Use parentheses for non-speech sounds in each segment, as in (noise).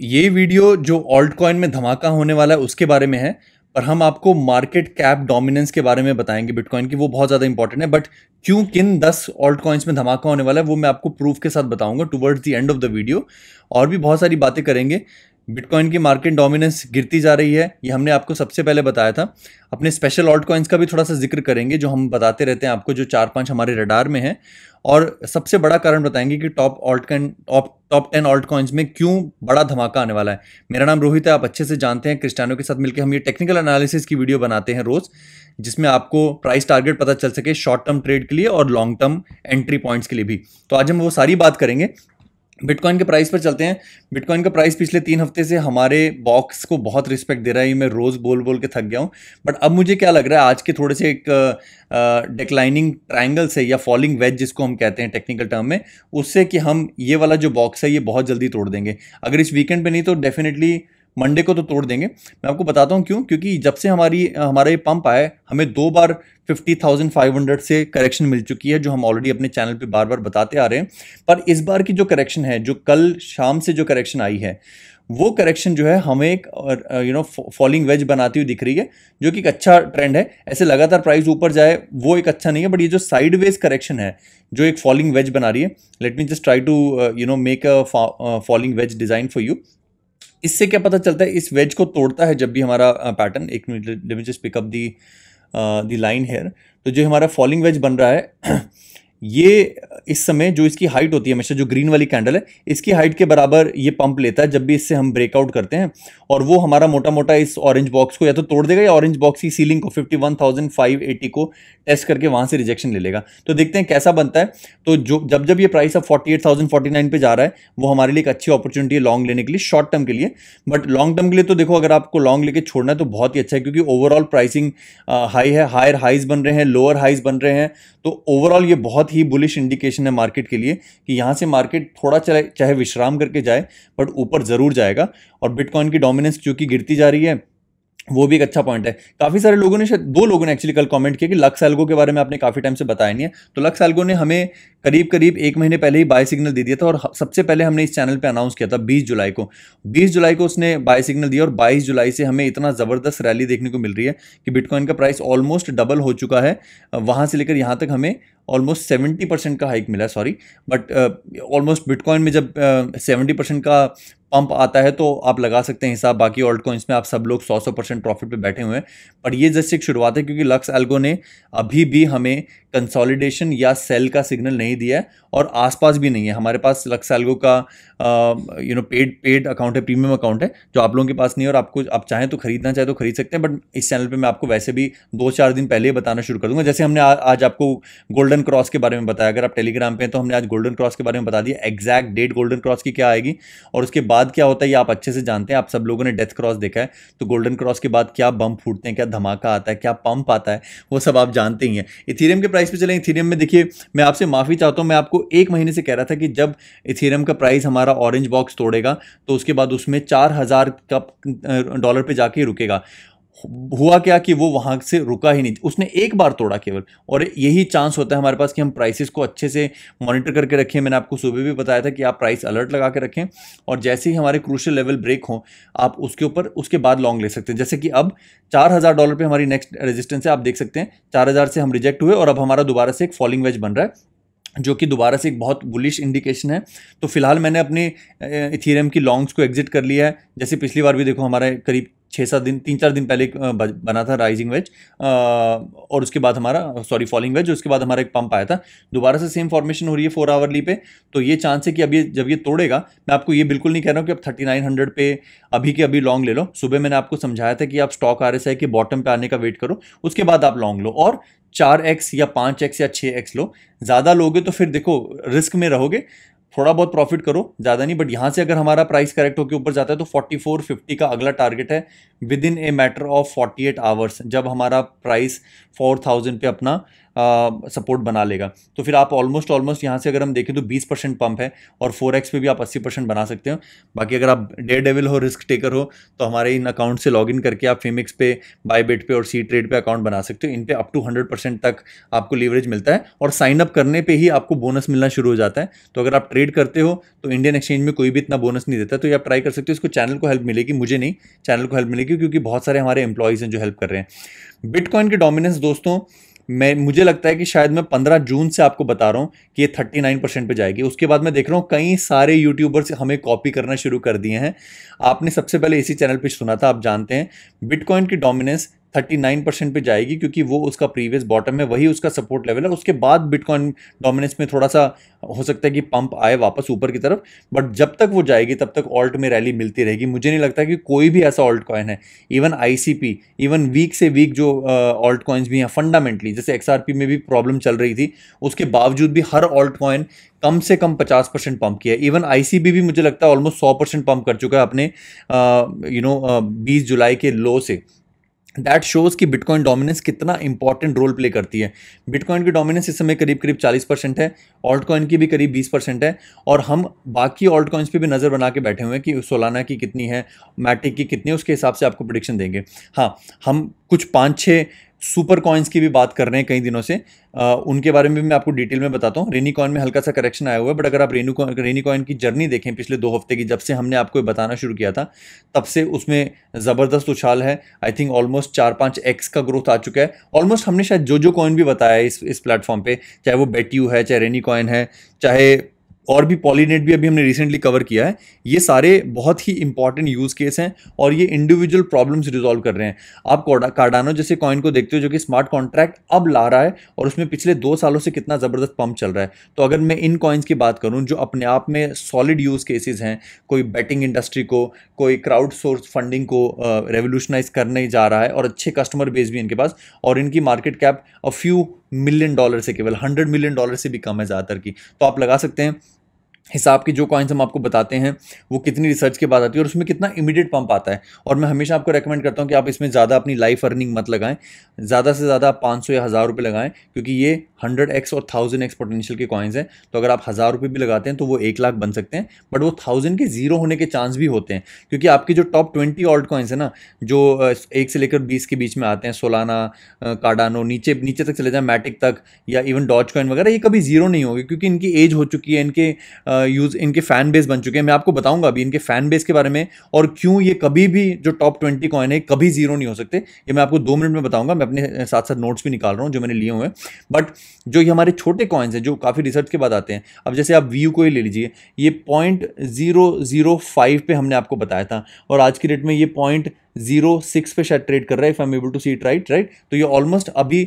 ये वीडियो जो alt coin में धमाका होने वाला है, उसके बारे में है, पर हम आपको मार्केट कैप डोमिनेंस के बारे में बताएँगे बिटकॉइन की, वो बहुत ज़्यादा इंपॉर्टेंट है बट क्यों किन दस ऑल्ट कॉइन्स में धमाका होने वाला है, वो मैं आपको प्रूफ के साथ बताऊँगा towards the end of the video और भी बहुत सारी बातें करेंगे। बिटकॉइन की मार्केट डोमिनेंस गिरती जा रही है, ये हमने आपको सबसे पहले बताया था। अपने स्पेशल ऑल्ट कॉइन्स का भी थोड़ा सा ज़िक्र करेंगे, जो हम बताते रहते हैं आपको, जो चार पाँच हमारे रडार में है। और सबसे बड़ा कारण बताएँगे कि top altcoin top top ten altcoins में क्यों बड़ा धमाका आने वाला है? मेरा नाम रोहित है, आप अच्छे से जानते हैं क्रिस्टानो के साथ मिलकर हम ये टेक्निकल एनालिसिस की वीडियो बनाते हैं रोज, जिसमें आपको प्राइस टारगेट पता चल सके शॉर्ट टर्म ट्रेड के लिए और लॉन्ग टर्म एंट्री पॉइंट्स के लिए भी। तो आज हम वो सारी बात करेंगे बिटकॉइन के प्राइस पर चलते हैं। बिटकॉइन का प्राइस पिछले तीन हफ़्ते से हमारे बॉक्स को बहुत रिस्पेक्ट दे रहा है। मैं रोज़ बोल बोल के थक गया हूँ। बट अब मुझे क्या लग रहा है, आज के थोड़े से एक डिक्लाइनिंग ट्राइंगल से या फॉलिंग वेज जिसको हम कहते हैं टेक्निकल टर्म में, उससे कि हम ये वाला जो बॉक्स है, ये बहुत जल्दी तोड़ देंगे। अगर इस वीकेंड पर नहीं तो डेफिनेटली मंडे को तो तोड़ देंगे। मैं आपको बताता हूँ क्यों? क्योंकि जब से हमारी हमारा ये पंप आया हमें दो बार 50,500 से करेक्शन मिल चुकी है जो हम ऑलरेडी अपने चैनल पे बार बार बताते आ रहे हैं। पर इस बार की जो करेक्शन है जो कल शाम से जो करेक्शन आई है वो करेक्शन जो है हमें एक यू नो फॉलिंग वेज बनाती हुई दिख रही है जो कि एक अच्छा ट्रेंड है। ऐसे लगातार प्राइस ऊपर जाए वो एक अच्छा नहीं है बट ये जो साइड वेज करेक्शन है जो एक फॉलिंग वेज बना रही है let me just try to you know make a falling wedge design for you इससे क्या पता चलता है, इस वेज को तोड़ता है जब भी हमारा पैटर्न एक minute just pick up the the line here तो जो हमारा फॉलिंग वेज बन रहा है ये इस समय जो इसकी हाइट होती है हमेशा जो ग्रीन वाली कैंडल है इसकी हाइट के बराबर ये पंप लेता है जब भी इससे हम ब्रेकआउट करते हैं। और वो हमारा मोटा मोटा इस ऑरेंज बॉक्स को या तो तोड़ देगा या ऑरेंज बॉक्स की सीलिंग को 51,580 को टेस्ट करके वहाँ से रिजेक्शन ले लेगा। तो देखते हैं कैसा बनता है। तो जो जब जब ये प्राइस अब 48,049 पे जा रहा है वो हमारे लिए एक अच्छी अपॉर्चुनिटी है लॉन्ग लेने के लिए शॉर्ट टर्म के लिए। बट लॉन्ग टर्म के लिए तो देखो अगर आपको लॉन्ग लेके छोड़ना है तो बहुत ही अच्छा है क्योंकि ओवरऑल प्राइसिंग हाई है हायर हाइज बन रहे हैं लोअर हाइज बन रहे हैं। तो ओवरऑल ये बहुत ही बुलिश इंडिकेशन है मार्केट के लिए कि यहाँ से मार्केट थोड़ा चले, चाहे विश्राम करके जाए बट ऊपर ज़रूर जाएगा। और बिटकॉइन की डोमिनेंस क्योंकि गिरती जा रही है, वो भी एक अच्छा पॉइंट है। काफ़ी सारे लोगों ने शायद, दो लोगों ने एक्चुअली कल कमेंट किया कि लक्स एल्गो के बारे में आपने काफ़ी टाइम से बताया नहीं है। तो लक्स एल्गो ने हमें करीब करीब एक महीने पहले ही बाय सिग्नल दे दिया था और सबसे पहले हमने इस चैनल पे अनाउंस किया था 20 जुलाई को। 20 जुलाई को उसने बाय सिग्नल दिया और 22 जुलाई से हमें इतना ज़बरदस्त रैली देखने को मिल रही है कि बिटकॉइन का प्राइस ऑलमोस्ट डबल हो चुका है। वहाँ से लेकर यहाँ तक हमें ऑलमोस्ट सेवेंटी परसेंट का हाइक मिला सॉरी बट ऑलमोस्ट बिटकॉइन में जब सेवेंटी uh, परसेंट का पंप आता है तो आप लगा सकते हैं हिसाब, बाकी ऑल्ट कॉइन्स में आप सब लोग सौ सौ परसेंट प्रॉफिट पे बैठे हुए हैं। पर ये जस्ट एक शुरुआत है, क्योंकि लक्स एल्गो ने अभी भी हमें कंसोलिडेशन या सेल का सिग्नल नहीं दिया है और आसपास भी नहीं है। हमारे पास लक्स एल्गो का you know paid paid account है प्रीमियम अकाउंट है, जो आप लोगों के पास नहीं और आपको आप चाहें तो खरीदना चाहे तो खरीद सकते हैं बट इस चैनल पर मैं आपको वैसे भी दो चार दिन पहले ही बताना शुरू कर दूँगा जैसे हमने आज आपको गोल्डन क्रॉस के बारे में बताया, अगर आप टेलीग्राम पर हैं तो हमने आज गोल्डन क्रॉस के बारे में बता दिया एग्जैक्ट डेट गोल्डन क्रॉस की क्या आएगी और उसके बाद क्या होता है, ये आप अच्छे से जानते हैं, आप सब लोगों ने डेथ क्रॉस देखा है तो गोल्डन क्रॉस के बाद क्या बम फूटते हैं, क्या धमाका आता है, क्या पंप आता है, वो सब आप जानते ही हैं। इथीरियम के प्राइस पे चले इथीरियम में देखिए, मैं आपसे माफ़ी चाहता हूँ, मैं आपको एक महीने से कह रहा था कि जब इथीरियम का प्राइस हमारा ऑरेंज बॉक्स तोड़ेगा तो उसके बाद उसमें चार हज़ार का डॉलर पर जाके रुकेगा। हुआ क्या कि वो वहाँ से रुका ही नहीं? उसने एक बार तोड़ा केवल। और यही चांस होता है हमारे पास कि हम प्राइसेस को अच्छे से मॉनिटर करके रखें। मैंने आपको सुबह भी बताया था कि आप प्राइस अलर्ट लगा के रखें। और जैसे ही हमारे क्रूशल लेवल ब्रेक हो, आप उसके ऊपर, उसके बाद लॉन्ग ले सकते हैं। जैसे कि अब चार हज़ार डॉलर पर हमारी नेक्स्ट रेजिस्टेंस है, आप देख सकते हैं, चार हज़ार से हम रिजेक्ट हुए और अब हमारा दोबारा से एक फॉलिंग वेज बन रहा है, जो कि दोबारा से एक बहुत बुलिश इंडिकेशन है। तो फ़िलहाल मैंने अपने इथीरियम की लॉन्ग्स को एग्जिट कर लिया है। जैसे पिछली बार भी देखो हमारे करीब छः सात दिन तीन चार दिन पहले बना था राइजिंग वेज और उसके बाद हमारा सॉरी फॉलिंग वेज उसके बाद हमारा एक पंप आया था। दोबारा से सेम फॉर्मेशन हो रही है फोर आवरली पे। तो ये चांस है कि अब ये, जब ये तोड़ेगा, मैं आपको ये बिल्कुल नहीं कह रहा हूँ कि अब थर्टी नाइन हंड्रेड पे अभी के अभी लॉन्ग ले लो। सुबह मैंने आपको समझाया था कि आप स्टॉक आर एस आई के बॉटम पे आने का वेट करो, उसके बाद आप लॉन्ग लो। और चार एक्स या पाँच एक्स या छः एक्स लो। ज़्यादा लोगे तो फिर देखो रिस्क में रहोगे। थोड़ा बहुत प्रॉफिट करो, ज़्यादा नहीं बट यहाँ से अगर हमारा प्राइस करेक्ट होकर ऊपर जाता है तो 4450 का अगला टारगेट है within a matter of 48 hours जब हमारा प्राइस 4000 पे अपना सपोर्ट बना लेगा। तो फिर आप ऑलमोस्ट ऑलमोस्ट यहाँ से अगर हम देखें तो बीस परसेंट पंप है और फोर एक्स पे भी आप अस्सी परसेंट बना सकते हो। बाकी अगर आप डे डेविल हो रिस्क टेकर हो तो हमारे इन अकाउंट से लॉगिन करके आप फेमिक्स पे बाईबेट पे और सी ट्रेड पे अकाउंट बना सकते हो। इन पे अप टू हंड्रेड परसेंट तक आपको लीवरेज मिलता है और साइन अप करने पे ही आपको बोनस मिलना शुरू हो जाता है। तो अगर आप ट्रेड करते हो तो इंडियन एक्सचेंज में कोई भी इतना बोनस नहीं देता। तो ये आप ट्राई कर सकते हो। इसको चैनल को हेल्प मिलेगी, मुझे नहीं। चैनल को हेल्प मिलेगी क्योंकि बहुत सारे हमारे एम्प्लॉयज़ हैं जो हेल्प कर रहे हैं। बिटकॉइन के डोमिनेंस दोस्तों मैं, मुझे लगता है कि शायद मैं 15 जून से आपको बता रहा हूँ कि ये 39 परसेंट पर जाएगी। उसके बाद मैं देख रहा हूँ, कई सारे यूट्यूबर्स हमें कॉपी करना शुरू कर दिए हैं। आपने सबसे पहले इसी चैनल पर सुना था, आप जानते हैं बिटकॉइन की डोमिनेंस 39 परसेंट पर जाएगी क्योंकि वो उसका प्रीवियस बॉटम है, वही उसका सपोर्ट लेवल है। उसके बाद बिटकॉइन डोमिनेंस में थोड़ा सा हो सकता है कि पंप आए वापस ऊपर की तरफ़ बट जब तक वो जाएगी, तब तक ऑल्ट में रैली मिलती रहेगी। मुझे नहीं लगता कि कोई भी ऐसा ऑल्ट कॉइन है इवन आईसीपी इवन वीक से वीक जो ऑल्ट कॉइन्स भी हैं फंडामेंटली जैसे एक्सआरपी में भी प्रॉब्लम चल रही थी, उसके बावजूद भी हर ऑल्ट कॉइन कम से कम पचास परसेंट पम्प किया इवन आईसीबी भी मुझे लगता है ऑलमोस्ट सौ परसेंट पम्प कर चुका है अपने यू नो बीस जुलाई के लो से। दैट शोज़ कि बिटकॉइन डोमिनेंस कितना इंपॉर्टेंट रोल प्ले करती है। बिटकॉइन की डोमिनेंस इस समय करीब करीब 40 परसेंट है ऑल्ट कॉइन की भी करीब 20 परसेंट है, और हम बाकी ऑल्ट कॉइन्स पे भी नज़र बना के बैठे हुए हैं कि सोलाना की कितनी है मैटिक की कितनी है, उसके हिसाब से आपको प्रोडिक्शन देंगे। हाँ हम कुछ पाँच छः सुपर कॉइन्स की भी बात कर रहे हैं कई दिनों से। आ, उनके बारे में भी मैं आपको डिटेल में बताता हूँ। रेनी कॉइन में हल्का सा करेक्शन आया हुआ है बट अगर आप रेनू रेनी कॉइन की जर्नी देखें पिछले दो हफ़्ते की जब से हमने आपको बताना शुरू किया था तब से उसमें ज़बरदस्त उछाल है। आई थिंक ऑलमोस्ट चार पाँच एक्स का ग्रोथ आ चुका है। ऑलमोस्ट हमने शायद जो जो कॉइन भी बताया है इस इस प्लेटफॉर्म पर चाहे वो बेट्यू है चाहे रेनी कॉइन है चाहे और भी पॉलीनेट भी अभी हमने रिसेंटली कवर किया है। ये सारे बहुत ही इंपॉर्टेंट यूज़ केस हैं और ये इंडिविजुअल प्रॉब्लम्स रिजॉल्व कर रहे हैं। आप कार्डानो जैसे कॉइन को देखते हो जो कि स्मार्ट कॉन्ट्रैक्ट अब ला रहा है और उसमें पिछले दो सालों से कितना ज़बरदस्त पंप चल रहा है। तो अगर मैं इन कॉइन्स की बात करूँ जो अपने आप में सॉलिड यूज़ केसेज हैं, कोई बैटिंग इंडस्ट्री को, कोई क्राउड सोर्स फंडिंग को रेवोल्यूशनाइज करने जा रहा है और अच्छे कस्टमर बेस भी इनके पास और इनकी market cap a few million dollar से केवल हंड्रेड मिलियन डॉलर से भी कम है ज़्यादातर की तो आप लगा सकते हैं हिसाब की जो कॉइन्स हम आपको बताते हैं, वो कितनी रिसर्च के बाद आती है और उसमें कितना इमीडिएट पंप आता है। और मैं हमेशा आपको रेकमेंड करता हूँ कि आप इसमें ज़्यादा अपनी लाइफ अर्निंग मत लगाएँ। ज़्यादा से ज़्यादा आप पाँच सौ या हज़ार रुपये लगाएँ, क्योंकि ये हंड्रेड एक्स और थाउज़ेंड एक्स पोटेंशियल के कॉइन्स हैं। तो अगर आप हज़ार रुपये भी लगाते हैं तो वो एक लाख बन सकते हैं। बट वो थाउज़ेंड के ज़ीरो होने के चांस भी होते हैं, क्योंकि आपके जो टॉप ट्वेंटी ऑल्ट कॉइन्स है ना, जो एक से लेकर बीस के बीच में आते हैं सोलाना कार्डानो नीचे नीचे तक चले जाए मैटिक तक या इवन डॉच कॉइन वगैरह, ये कभी ज़ीरो नहीं होगी, क्योंकि इनकी एज हो चुकी है, इनके यूज़ इनके फ़ैन बेस बन चुके हैं। मैं आपको बताऊँगा अभी इनके फ़ैन बेस के बारे में और क्यों ये कभी भी जो टॉप ट्वेंटी कॉइन है, कभी ज़ीरो नहीं हो सकते। ये मैं आपको दो मिनट में बताऊँगा, मैं अपने साथ साथ नोट्स भी निकाल रहा हूँ जो मैंने लिए हुए हैं। बट जो ये हमारे छोटे कॉइन्स हैं, जो काफ़ी रिसर्च के बाद आते हैं, अब जैसे आप व्यू को ही ले लीजिए, ये पॉइंट ज़ीरो ज़ीरो फाइव पे हमने आपको बताया था और आज की डेट में ये पॉइंट ज़ीरो सिक्स पे शायद ट्रेड कर रहा है if I am able to see it right right तो ये ऑलमोस्ट अभी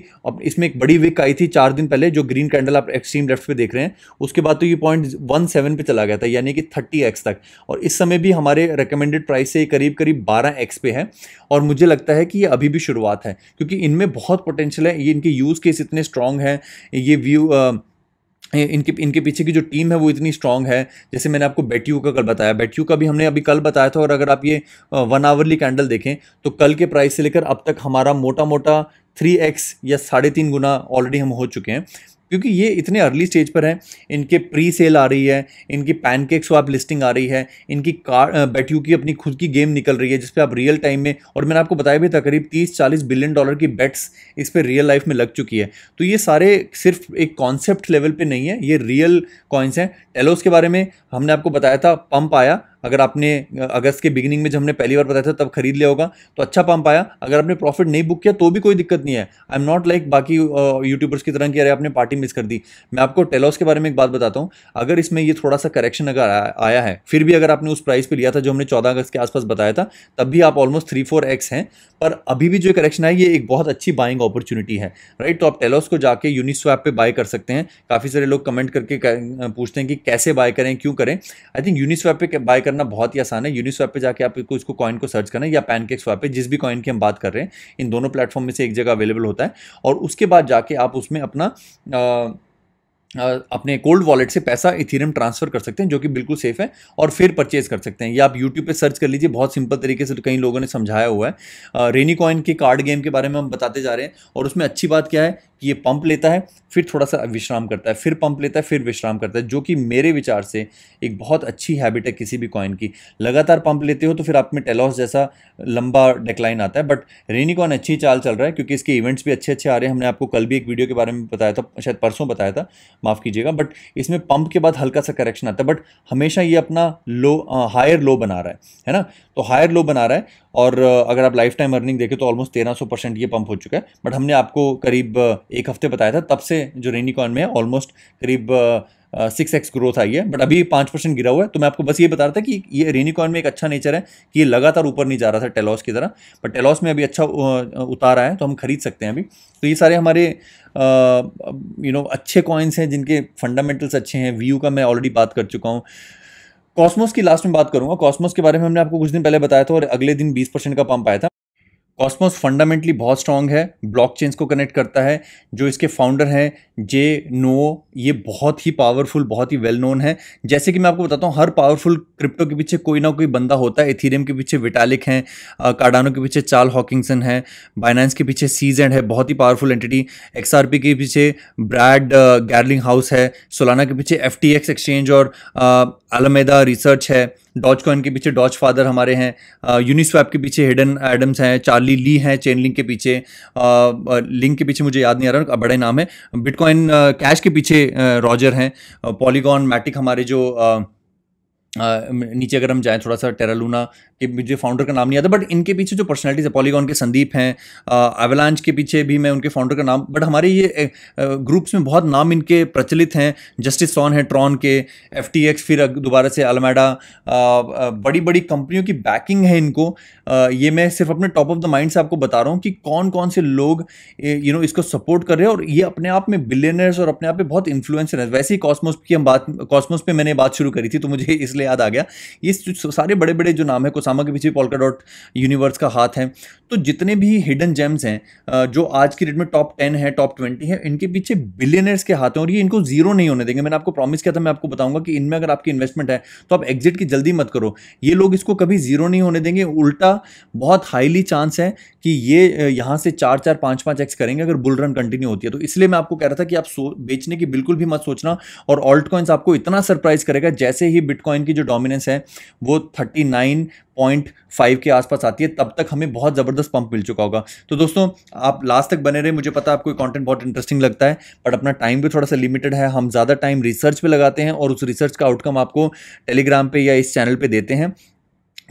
इसमें एक बड़ी विक आई थी चार दिन पहले, जो ग्रीन कैंडल आप एक्सट्रीम लेफ़्ट पे देख रहे हैं, उसके बाद तो ये पॉइंट वन सेवन पे चला गया था, यानी कि थर्टी एक्स तक। और इस समय भी हमारे रिकमेंडेड प्राइस से करीब करीब बारह एक्स पे है, और मुझे लगता है कि ये अभी भी शुरुआत है, क्योंकि इनमें बहुत पोटेंशियल है, ये इनके यूज़ केस इतने स्ट्रॉन्ग हैं, ये व्यू इनके इनके पीछे की जो टीम है वो इतनी स्ट्रांग है। जैसे मैंने आपको बेट्यू का कल बताया, बेट्यू का भी हमने अभी कल बताया था और अगर आप ये वन आवरली कैंडल देखें तो कल के प्राइस से लेकर अब तक हमारा मोटा मोटा थ्री एक्स या साढ़े तीन गुना ऑलरेडी हम हो चुके हैं। क्योंकि ये इतने अर्ली स्टेज पर हैं। इनके प्री सेल आ रही है, इनकी पैनकेक स्वाप लिस्टिंग आ रही है, इनकी कार बैट्यू की अपनी खुद की गेम निकल रही है, जिस पे आप रियल टाइम में, और मैंने आपको बताया भी था करीब तीस चालीस बिलियन डॉलर की बेट्स इस पर रियल लाइफ में लग चुकी है। तो ये सारे सिर्फ़ एक कॉन्सेप्ट लेवल पर नहीं है, ये रियल कॉइन्स हैं। टेलोस के बारे में हमने आपको बताया था पंप आया अगर आपने, अगस्त के बिगिनिंग में जब हमने पहली बार बताया था तब खरीद लिया होगा तो अच्छा पंप आया। अगर आपने प्रॉफिट नहीं बुक किया तो भी कोई दिक्कत नहीं है। आई एम नॉट लाइक बाकी यूट्यूबर्स की तरह कि अरे आपने पार्टी मिस कर दी। मैं आपको टेलॉस के बारे में एक बात बताता हूँ। अगर इसमें ये थोड़ा सा करेक्शन अगर आया है, फिर भी अगर आपने उस प्राइस पर लिया था जो हमने चौदह अगस्त के आसपास बताया था, तब भी आप ऑलमोस्ट थ्री फोर एक्स हैं। पर अभी भी जो करेक्शन है ये एक बहुत अच्छी बाइंग अपॉर्चुनिटी है। राइट तो आप टेलॉस को जाके यूनिस्वैप पे बाय कर सकते हैं। काफ़ी सारे लोग कमेंट करके पूछते हैं कि कैसे बाय करें, क्यों करें? आई थिंक यूनिस्वैप पे बाय करना बहुत ही आसान है। यूनिस्वैप पे जाके आप इसको कॉइन को सर्च करें या पैनकेक स्वैप पे जिस भी कॉइन की हम बात कर रहे हैं इन दोनों प्लेटफॉर्म में से एक जगह अवेलेबल होता है। और उसके बाद जाके आप उसमें अपना आ, अपने कोल्ड वॉलेट से पैसा इथीरियम ट्रांसफ़र कर सकते हैं, जो कि बिल्कुल सेफ़ है, और फिर परचेज कर सकते हैं। या आप यूट्यूब पे सर्च कर लीजिए, बहुत सिंपल तरीके से तो कई लोगों ने समझाया हुआ है। रेनी कॉइन के कार्ड गेम के बारे में हम बताते जा रहे हैं, और उसमें अच्छी बात क्या है कि ये पंप लेता है, फिर थोड़ा सा विश्राम करता है, फिर पंप लेता है, फिर विश्राम करता है, जो कि मेरे विचार से एक बहुत अच्छी हैबिट है किसी भी कॉइन की। लगातार पंप लेते हो तो फिर आप में टेलॉस जैसा लंबा डिक्लाइन आता है बट रेनी कॉइन अच्छी चाल चल रहा है, क्योंकि इसके इवेंट्स भी अच्छे अच्छे आ रहे हैं। हमने आपको कल भी एक वीडियो के बारे में बताया था, शायद परसों बताया था माफ़ कीजिएगा बट इसमें पंप के बाद हल्का सा करेक्शन आता है बट हमेशा ये अपना लो हायर लो बना रहा है है ना? तो हायर लो बना रहा है, और अगर आप लाइफ टाइम अर्निंग देखें तो ऑलमोस्ट तेरह सौ परसेंट ये पंप हो चुका है बट हमने आपको करीब एक हफ़्ते बताया था, तब से जो रेनी में है ऑलमोस्ट करीब सिक्स एक्स ग्रोथ आई है बट अभी पाँच परसेंट गिरा हुआ है। तो मैं आपको बस ये बता रहा था कि ये रेनी कॉइन में एक अच्छा नेचर है कि ये लगातार ऊपर नहीं जा रहा था टेलॉस की तरह बट टेलॉस में अभी अच्छा उतार आया है तो हम खरीद सकते हैं अभी। तो ये सारे हमारे यू नो अच्छे कॉइन्स हैं, जिनके फंडामेंटल्स अच्छे हैं। व्यू का मैं ऑलरेडी बात कर चुका हूँ। कॉस्मोस की लास्ट में बात करूँगा। कॉस्मोस के बारे में हमने आपको कुछ दिन पहले बताया था और अगले दिन 20 परसेंट का पंप आया था। कॉस्मोस फंडामेंटली बहुत स्ट्रांग है ब्लॉक को कनेक्ट करता है, जो इसके फाउंडर हैं जे नो, ये बहुत ही पावरफुल बहुत ही वेल नोन है। जैसे कि मैं आपको बताता हूँ, हर पावरफुल क्रिप्टो के पीछे कोई ना कोई बंदा होता है। इथीरियम के पीछे विटालिक हैं कार्डानो के पीछे चार्ल हॉकिंगसन है बाइनेंस के पीछे सीज सीजेंड है, बहुत ही पावरफुल एंटिटी एक्सआरपी के पीछे ब्रैड गैरलिंग हाउस है सोलाना के पीछे FTX एक्सचेंज और अलमेदा रिसर्च है डॉच कॉइन के पीछे डॉच फादर हमारे हैं यूनिस्वैप के पीछे हिडन एडम्स हैं चार्ली ली हैं चेन लिंक के पीछे लिंक के पीछे मुझे याद नहीं आ रहा, बड़े नाम है। बिटकॉइन कैश के पीछे रॉजर हैं पॉलीगॉन मैटिक हमारे जो नीचे अगर हम जाएँ थोड़ा सा टेरालूना के मुझे फाउंडर का नाम नहीं आता बट इनके पीछे जो पर्सनैलिटीज है पॉलीगॉन के संदीप हैं एवलांच के पीछे भी मैं उनके फाउंडर का नाम बट हमारे ये ग्रुप्स में बहुत नाम इनके प्रचलित हैं जस्टिस सॉन है ट्रॉन के एफटीएक्स फिर दोबारा से अलमेडा बड़ी बड़ी कंपनियों की बैकिंग है इनको ये मैं सिर्फ़ अपने टॉप ऑफ़ द माइंड से आपको बता रहा हूँ कि कौन कौन से लोग यू नो इसको सपोर्ट कर रहे हैं और ये अपने आप में बिलियनर्स और अपने आप में बहुत इन्फ्लुएंसर है। वैसे ही कॉस्मोस की हम बात कॉस्मोस पे मैंने बात शुरू करी थी तो मुझे इसलिए याद आ गया। ये सारे बड़े बड़े जो नाम है, कोसामा के पीछे पोल्का डॉट यूनिवर्स का हाथ है। तो जितने भी हिडन जेम्स हैं जो आज की डेट में टॉप टेन है टॉप ट्वेंटी है, इनके पीछे बिलियनर्स के हाथ हैं और ये इनको ज़ीरो नहीं होने देंगे। मैंने आपको प्रॉमिस किया था, मैं आपको बताऊँगा कि इनमें अगर आपकी इन्वेस्टमेंट है तो आप एग्जिट की जल्दी मत करो। ये लोग इसको कभी ज़ीरो नहीं होने देंगे। उल्टा बहुत हाईली चांस है कि ये यहाँ से चार चार, पाँच पाँच एक्स करेंगे अगर बुल रन कंटिन्यू होती है। तो इसलिए मैं आपको कह रहा था कि आप बेचने की बिल्कुल भी मत सोचना और ऑल्ट कॉइन्स आपको इतना सरप्राइज़ करेगा जैसे ही बिटकॉइन की जो डोमिनेंस है, वो थर्टी नाइन पॉइंट फाइव के आसपास आती है, तब तक हमें बहुत ज़बरदस्त पंप मिल चुका होगा। तो दोस्तों, आप लास्ट तक बने रहे, मुझे पता है आपको कंटेंट बहुत इंटरेस्टिंग लगता है बट अपना टाइम भी थोड़ा सा लिमिटेड है। हम ज़्यादा टाइम रिसर्च पर लगाते हैं और उस रिसर्च का आउटकम आपको टेलीग्राम पर या इस चैनल पर देते हैं।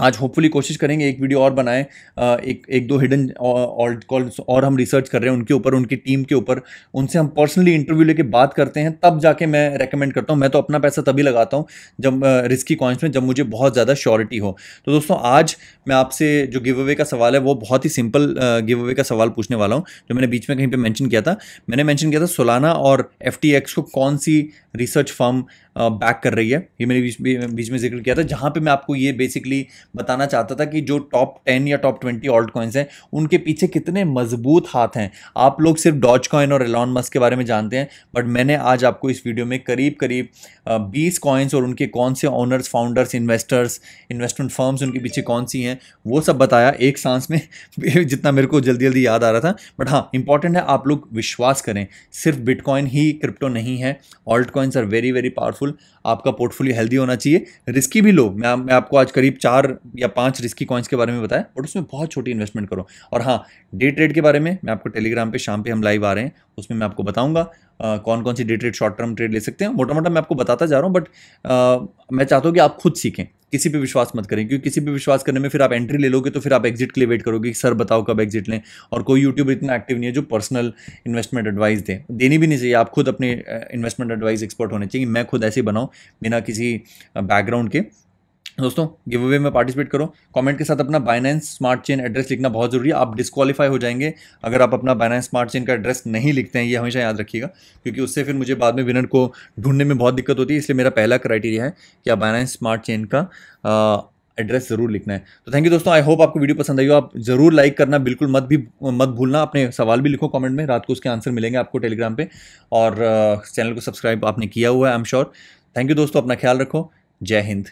आज होपफुली कोशिश करेंगे एक वीडियो और बनाएँ एक एक दो हिडन ऑल्ट कॉल्स और हम रिसर्च कर रहे हैं उनके ऊपर, उनकी टीम के ऊपर। उनसे हम पर्सनली इंटरव्यू लेके बात करते हैं, तब जाके मैं रेकमेंड करता हूँ। मैं तो अपना पैसा तभी लगाता हूँ जब रिस्की कॉइन्स में जब मुझे बहुत ज़्यादा श्योरिटी हो। तो दोस्तों, आज मैं आपसे जो गिव अवे का सवाल है, वो बहुत ही सिंपल गिव अवे का सवाल पूछने वाला हूँ, जो मैंने बीच में कहीं पर मैंशन किया था। मैंने मैंशन किया था सोलाना और एफटीएक्स को कौन सी रिसर्च फर्म बैक कर रही है। ये मैंने बीच बीच में ज़िक्र किया था, जहाँ पे मैं आपको ये बेसिकली बताना चाहता था कि जो टॉप टेन या टॉप ट्वेंटी ऑल्ट कॉइन्स हैं, उनके पीछे कितने मज़बूत हाथ हैं। आप लोग सिर्फ़ डॉच कॉइन और एलॉन मस्क के बारे में जानते हैं बट मैंने आज आपको इस वीडियो में करीब करीब बीस कॉइन्स और उनके कौन से owners founders investors investment firms उनके पीछे कौन सी हैं, वो सब बताया एक सांस में, (laughs) जितना मेरे को जल्दी जल्दी याद आ रहा था। बट हाँ इंपॉर्टेंट है आप लोग विश्वास करें, सिर्फ़ बिटकॉइन ही क्रिप्टो नहीं है altcoins are very very powerful आपका पोर्टफोलियो हेल्दी होना चाहिए। रिस्की भी लो। मैं मैं आपको आज करीब चार या पाँच रिस्की कॉइन्स के बारे में बताया बट उसमें बहुत छोटी इन्वेस्टमेंट करो। और हाँ डे ट्रेड के बारे में मैं आपको टेलीग्राम पर शाम पर हम लाइव आ रहे हैं, उसमें मैं आपको बताऊँगा कौन कौन सी day trade short term trade ले सकते हैं। मोटा मोटा मैं आपको बताता जा रहा हूँ बट मैं चाहता हूँ कि आप खुद सीखें। किसी पे विश्वास मत करें, क्योंकि किसी पे विश्वास करने में फिर आप एंट्री ले लोगे तो फिर आप एग्जिट के लिए वेट करोगे कि सर बताओ कब एग्जिट लें। और कोई यूट्यूब इतना एक्टिव नहीं है जो पर्सनल इन्वेस्टमेंट एडवाइस दें। देनी भी नहीं चाहिए, आप खुद अपने इन्वेस्टमेंट एडवाइस एक्सपर्ट होने चाहिए मैं खुद ऐसे बनाऊँ, बिना किसी बैकग्राउंड के। दोस्तों गिव अवे में पार्टिसिपेट करो। कमेंट के साथ अपना बाइनेंस स्मार्ट चेन एड्रेस लिखना बहुत ज़रूरी है। आप डिस्कालीफाई हो जाएँगे अगर आप अपना बाइनेंस स्मार्ट चेन का एड्रेस नहीं लिखते हैं, ये हमेशा याद रखिएगा, क्योंकि उससे फिर मुझे बाद में विनर को ढूँढने में बहुत दिक्कत होती है, इसलिए मेरा पहला क्राइटेरिया है कि आप बाइनेंस स्मार्ट चेन का एड्रेस ज़रूर लिखना है। तो थैंक यू दोस्तों आई होप आपको वीडियो पसंद आई हो। आप ज़रूर लाइक करना, बिल्कुल मत भी, मत भूलना, अपने सवाल भी लिखो कमेंट में, रात को उसके आंसर मिलेंगे आपको टेलीग्राम पे। और चैनल को सब्सक्राइब आपने किया हुआ है I am sure thank you दोस्तों, अपना ख्याल रखो। जय हिंद।